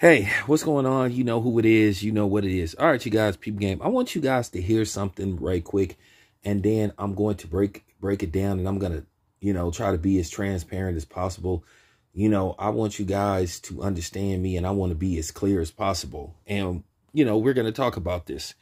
Hey, what's going on? You know who it is. You know what it is. All right, you guys, people game. I want you guys to hear something right quick, and then I'm going to break break it down, and I'm gonna, you know, try to be as transparent as possible. You know, I want you guys to understand me, and I want to be as clear as possible. And you know, we're gonna talk about this,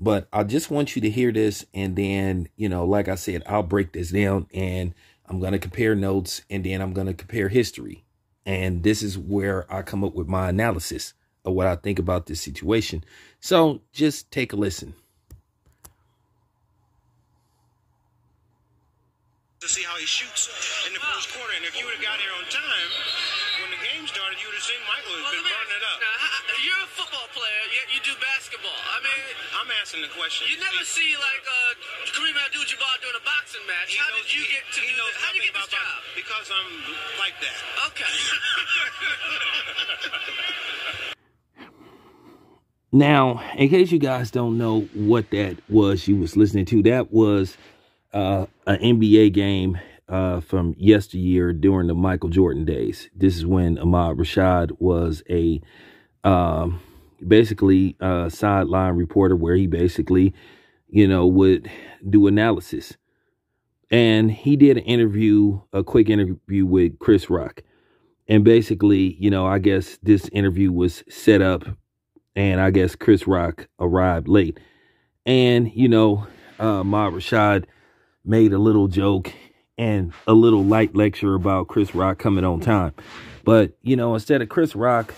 but I just want you to hear this, and then, you know, like I said, I'll break this down, and I'm gonna compare notes, and then I'm gonna compare history and this is where I come up with my analysis of what I think about this situation. So just take a listen. To see how he shoots in the first quarter. And if you would have got here on time, when the game started, you would have seen Michael has been burning it up. Now, you're a football player, yet you do basketball. I mean, I'm asking the question. You never see like uh, Kareem Abdul-Jabbar doing a boxing match. He how knows- did you he- get to he do knows this? How did you get nothing this job? boxing Because I'm like that. Okay. Now, in case you guys don't know what that was you was listening to, that was uh, an NBA game uh, from yesteryear during the Michael Jordan days. This is when Ahmad Rashad was a um, basically a sideline reporter where he basically, you know, would do analysis. And he did an interview, a quick interview with Chris Rock. And basically, you know, I guess this interview was set up and I guess Chris Rock arrived late. And, you know, uh Ahmad Rashad made a little joke and a little light lecture about Chris Rock coming on time. But, you know, instead of Chris Rock,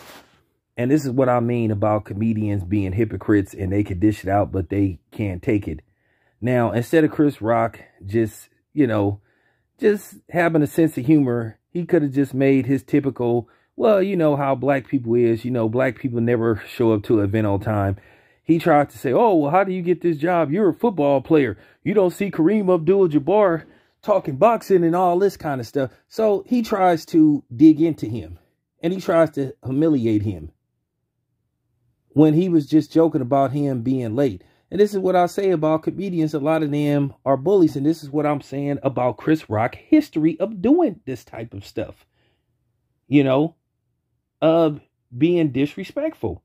and this is what I mean about comedians being hypocrites and they can dish it out, but they can't take it. Now, instead of Chris Rock just, you know, just having a sense of humor, he could have just made his typical, well, you know how black people is, you know, black people never show up to an event on time. He tried to say, oh, well, how do you get this job? You're a football player. You don't see Kareem Abdul-Jabbar talking boxing and all this kind of stuff. So he tries to dig into him and he tries to humiliate him when he was just joking about him being late. And this is what I say about comedians. A lot of them are bullies. And this is what I'm saying about Chris Rock history of doing this type of stuff. You know, of being disrespectful.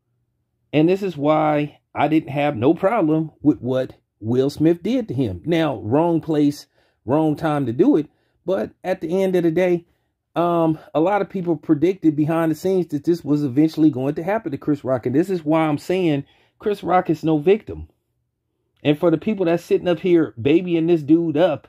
And this is why I didn't have no problem with what Will Smith did to him. Now, wrong place, wrong time to do it. But at the end of the day, um, a lot of people predicted behind the scenes that this was eventually going to happen to Chris Rock. And this is why I'm saying Chris Rock is no victim. And for the people that's sitting up here babying this dude up,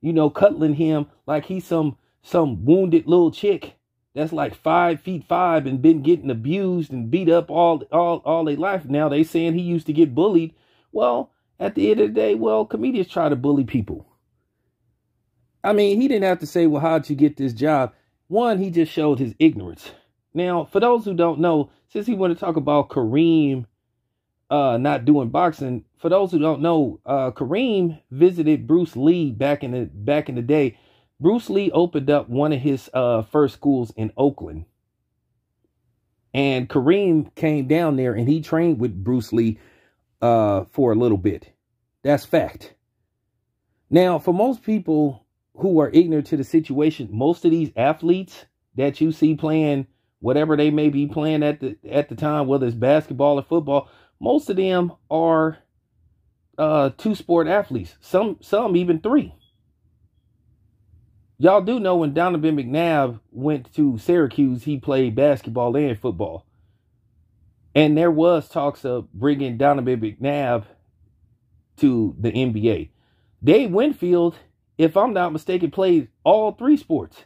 you know, cuddling him like he's some some wounded little chick that's like five feet five and been getting abused and beat up all all all their life. Now they saying he used to get bullied. Well, at the end of the day, well, comedians try to bully people. I mean, he didn't have to say, well, how'd you get this job? One, he just showed his ignorance. Now, for those who don't know, since he want to talk about Kareem uh, not doing boxing, for those who don't know, uh, Kareem visited Bruce Lee back in the back in the day. Bruce Lee opened up one of his uh, first schools in Oakland. And Kareem came down there and he trained with Bruce Lee uh, for a little bit. That's fact. Now, for most people who are ignorant to the situation, most of these athletes that you see playing whatever they may be playing at the at the time, whether it's basketball or football, most of them are uh, two sport athletes. Some some even three. Y'all do know when Donovan McNabb went to Syracuse, he played basketball and football. And there was talks of bringing Donovan McNabb to the NBA. Dave Winfield, if I'm not mistaken, played all three sports.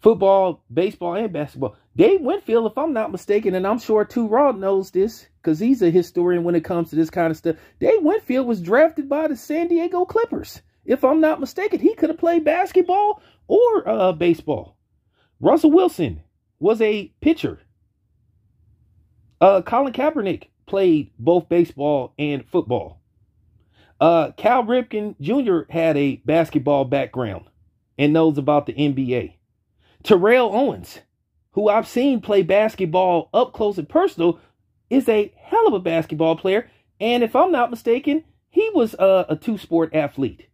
Football, baseball, and basketball. Dave Winfield, if I'm not mistaken, and I'm sure Two Rod knows this, because he's a historian when it comes to this kind of stuff. Dave Winfield was drafted by the San Diego Clippers. If I'm not mistaken, he could have played basketball or uh, baseball. Russell Wilson was a pitcher. Uh, Colin Kaepernick played both baseball and football. Uh, Cal Ripken Jr. had a basketball background and knows about the NBA. Terrell Owens, who I've seen play basketball up close and personal, is a hell of a basketball player. And if I'm not mistaken, he was uh, a two sport athlete.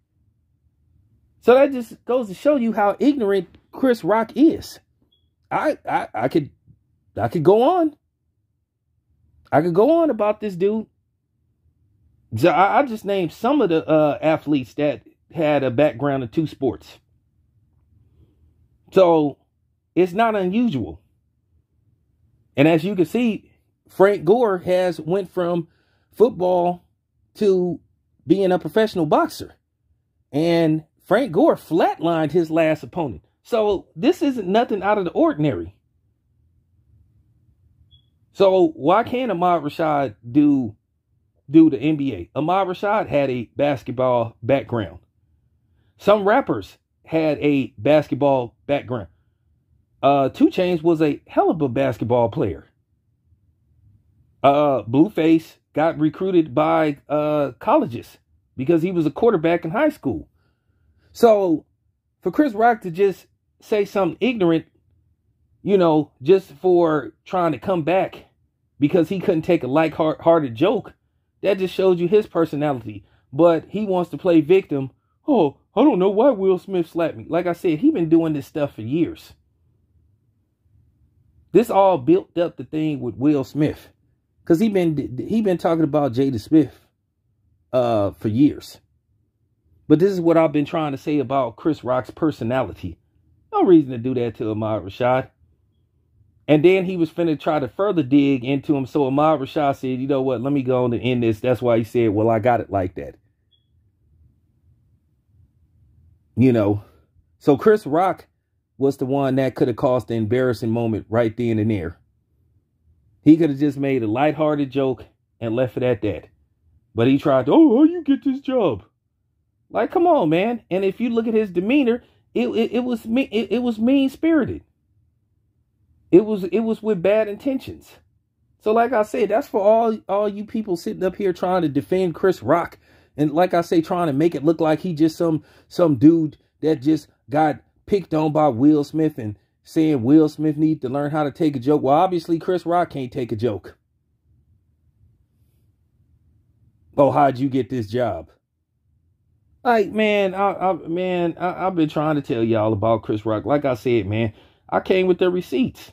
So that just goes to show you how ignorant Chris Rock is. I, I I could I could go on. I could go on about this dude. I just named some of the uh, athletes that had a background in two sports. So it's not unusual. And as you can see, Frank Gore has went from football to being a professional boxer. And Frank Gore flatlined his last opponent. So this isn't nothing out of the ordinary. So why can't Ahmad Rashad do do the NBA? Ahmad Rashad had a basketball background. Some rappers had a basketball background. Uh, 2 Chainz was a hell of a basketball player. Uh, Blueface got recruited by uh colleges because he was a quarterback in high school. So for Chris Rock to just say something ignorant, you know, just for trying to come back because he couldn't take a light-hearted joke, that just shows you his personality. But he wants to play victim. Oh, I don't know why Will Smith slapped me. Like I said, he been doing this stuff for years. This all built up the thing with Will Smith. Cause he been he been talking about Jada Smith uh for years. But this is what I've been trying to say about Chris Rock's personality. No reason to do that to Ahmad Rashad. And then he was finna try to further dig into him. So Ahmad Rashad said, you know what, let me go on and end this. That's why he said, well, I got it like that. You know, so Chris Rock was the one that could have caused the embarrassing moment right then and there. He could have just made a lighthearted joke and left it at that. But he tried to, oh, how you get this job? Like, come on, man. And if you look at his demeanor, it it, it was me it, it was mean spirited. It was it was with bad intentions. So, like I said, that's for all all you people sitting up here trying to defend Chris Rock, and like I say, trying to make it look like he just some some dude that just got picked on by Will Smith and saying Will Smith needs to learn how to take a joke. Well, obviously Chris Rock can't take a joke. Oh, how'd you get this job? Like, man, I, I man, I, I've been trying to tell y'all about Chris Rock. Like I said, man, I came with the receipts.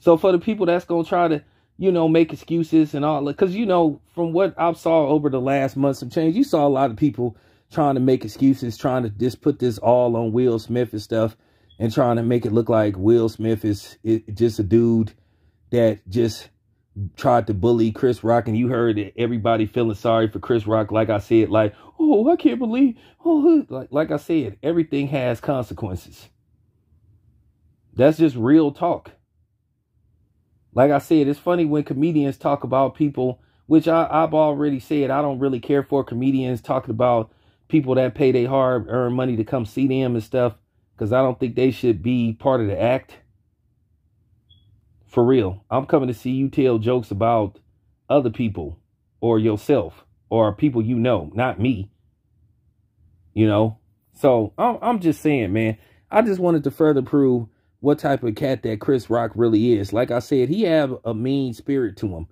So for the people that's gonna try to, you know, make excuses and all, because you know, from what I saw over the last months of change, you saw a lot of people trying to make excuses, trying to just put this all on Will Smith and stuff, and trying to make it look like Will Smith is, just a dude that just tried to bully Chris Rock, and you heard everybody feeling sorry for Chris Rock. Like I said, like, oh, I can't believe, oh, like, like I said, everything has consequences. That's just real talk. Like I said, it's funny when comedians talk about people, which I, I've already said I don't really care for comedians talking about people that pay their hard earned money to come see them and stuff, because I don't think they should be part of the act. For real. I'm coming to see you tell jokes about other people or yourself or people you know, not me. You know? So I'm, I'm just saying, man, I just wanted to further prove what type of cat that Chris Rock really is. Like I said, he have a mean spirit to him.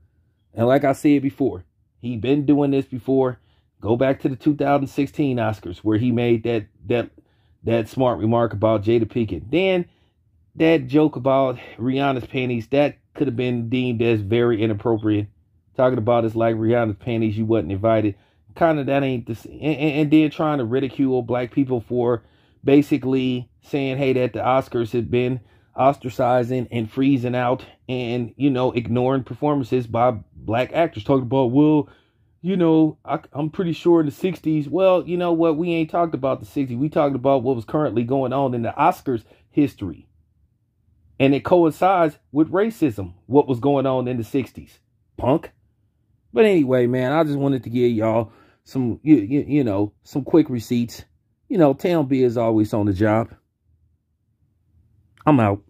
And like I said before, he been doing this before. Go back to the 2016 Oscars where he made that that that smart remark about Jada Pinkett. Then that joke about Rihanna's panties, that could have been deemed as very inappropriate. Talking about it's like Rihanna's panties, you wasn't invited. Kind of that ain't this, and, and then trying to ridicule black people for basically saying, hey, that the Oscars have been ostracizing and freezing out and, you know, ignoring performances by black actors. Talking about, well, you know, I, am pretty sure in the 60s, well, you know what, we ain't talked about the 60s. We talked about what was currently going on in the Oscars history. And it coincides with racism, what was going on in the 60s. Punk. But anyway, man, I just wanted to give y'all some, you, you, you know, some quick receipts. You know, Town B is always on the job. I'm out.